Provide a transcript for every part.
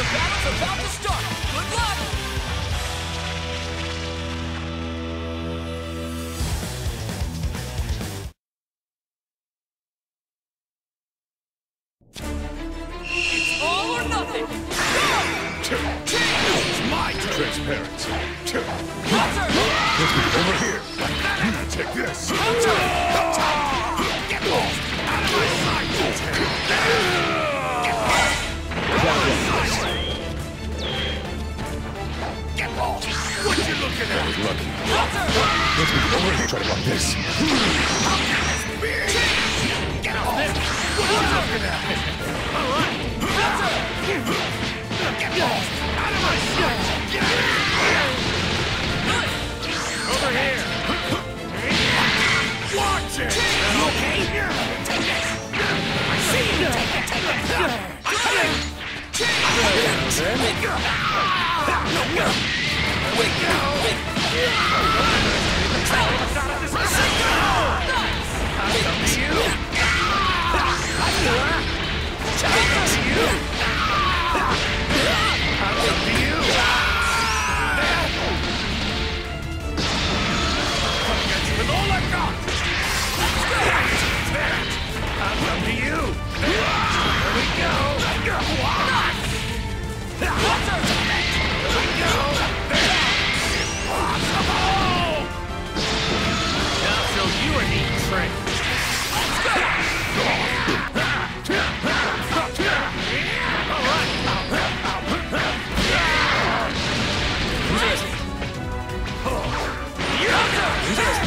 The battle's about to start. Good luck. It's all or nothing. It's my transparency. Hunter! Over here. Take this. Hunter! Lucky. Hunter! Over here. Try to block this. Get off. What you looking at? Get lost. Out of my sight. Over here. Watch it. You okay? Take this. I see you. Take it. Take it. Take it. No, Wait, wait. With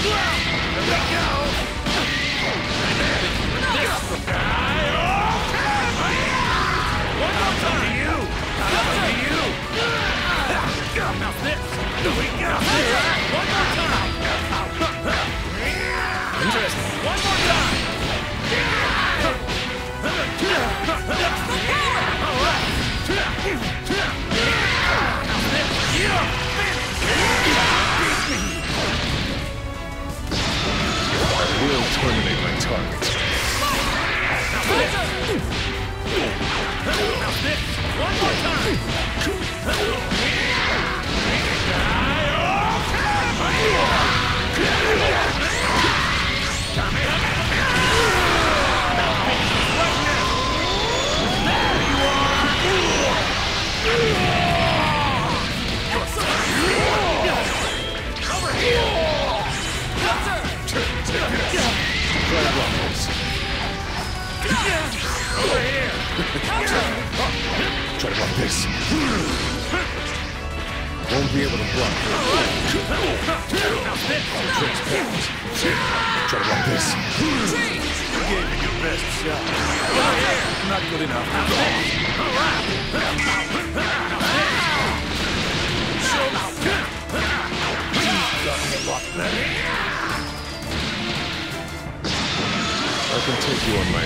ground! One more time. Try to block this. Won't be able to block. Try to block this. You gave it your best shot. Not good enough. I can take you on my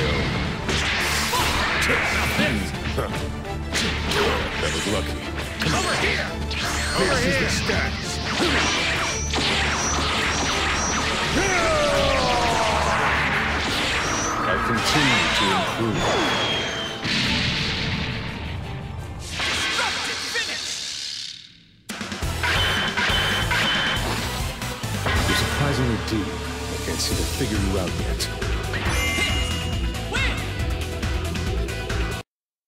own. Was lucky. Over here. Over This is here. the status. I continue to improve. You're surprisingly deep. I can't seem to figure you out yet.